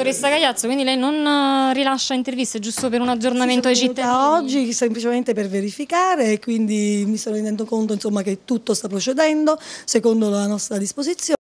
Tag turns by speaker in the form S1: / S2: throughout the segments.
S1: Dottoressa Cagliazzo, quindi lei non eh, rilascia interviste giusto per un aggiornamento ai cittadini?
S2: oggi semplicemente per verificare e quindi mi sto rendendo conto insomma, che tutto sta procedendo secondo la nostra disposizione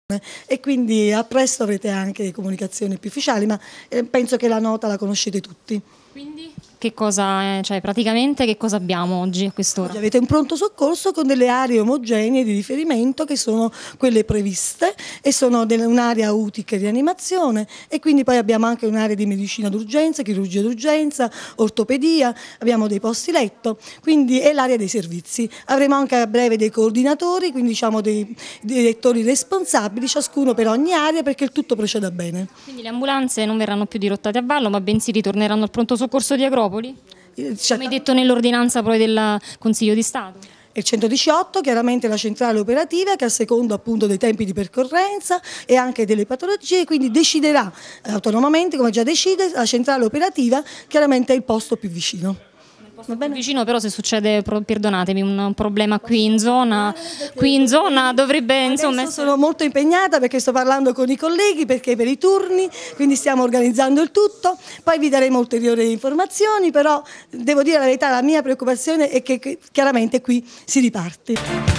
S2: e quindi a presto avrete anche comunicazioni più ufficiali, ma eh, penso che la nota la conoscete tutti.
S1: Quindi che cosa, eh, cioè praticamente che cosa abbiamo oggi a quest'ora?
S2: Oggi avete un pronto soccorso con delle aree omogenee di riferimento che sono quelle previste e sono un'area utica e rianimazione e quindi poi abbiamo anche un'area di medicina d'urgenza, chirurgia d'urgenza, ortopedia, abbiamo dei posti letto, quindi è l'area dei servizi. Avremo anche a breve dei coordinatori, quindi diciamo dei direttori responsabili, ciascuno per ogni area perché il tutto proceda bene.
S1: Quindi le ambulanze non verranno più dirottate a Vallo, ma bensì ritorneranno al pronto soccorso di Agropoli? Come detto nell'ordinanza poi del Consiglio di Stato.
S2: Il 118 chiaramente la centrale operativa che a secondo appunto dei tempi di percorrenza e anche delle patologie quindi deciderà eh, autonomamente come già decide la centrale operativa chiaramente è il posto più vicino. Va bene?
S1: Vicino però se succede, perdonatemi, un problema qui in zona, qui in zona dovrebbe insomma
S2: Adesso sono molto impegnata perché sto parlando con i colleghi perché per i turni, quindi stiamo organizzando il tutto, poi vi daremo ulteriori informazioni, però devo dire la verità, la mia preoccupazione è che chiaramente qui si riparte.